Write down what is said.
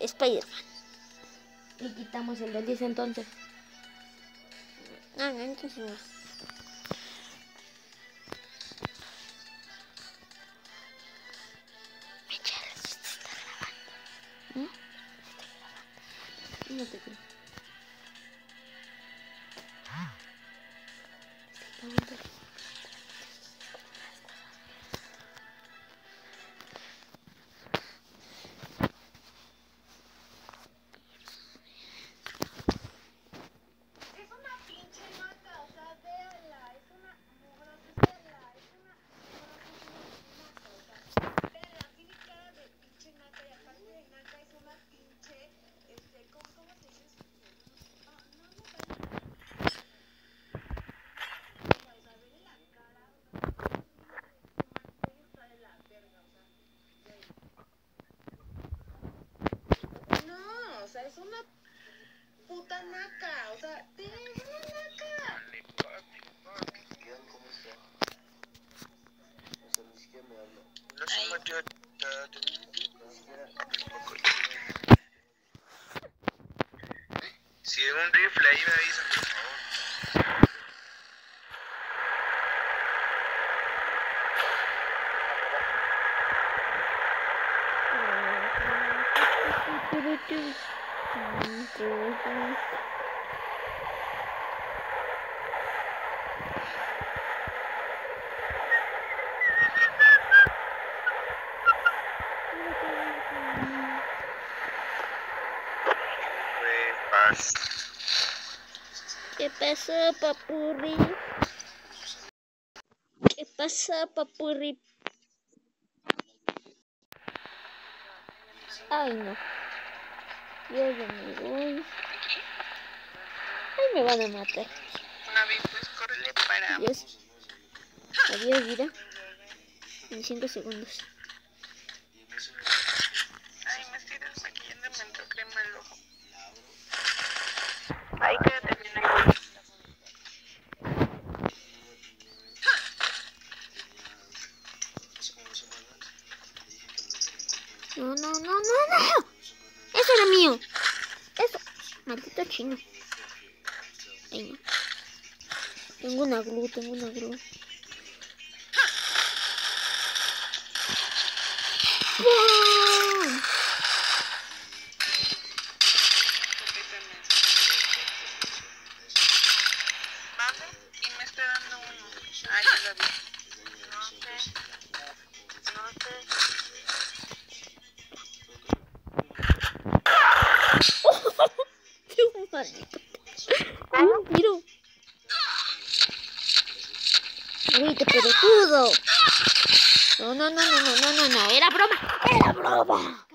Spider-Man. Y quitamos el del 10 entonces. No, no, entonces no. Michelle, ¿sí te está grabando? Puta naca, o sea, te una naca. ¿Cómo está? O sea, ni siquiera me habla. No se metió Si hay un rifle ahí me avisan, por favor. ¿Qué pasó, papurri? ¿Qué pasó, papurri? Ay, no. Yo ya me voy. Ay, me van a matar. Navi, pues córrele para. Adiós. Adiós, vida. En 5 segundos. Ay, me estoy desmaquillando, me entró crema al ojo. Ay, quédate bien ahí. No, no, no, no, no. Era mío. Eso. Maldito chino. Ay. Tengo una glue, tengo una. No sé. No sé. Maldito. Un tiro. Ahorita, pelotudo. No, no, no, no, no, no, no, no. Era broma. Era broma.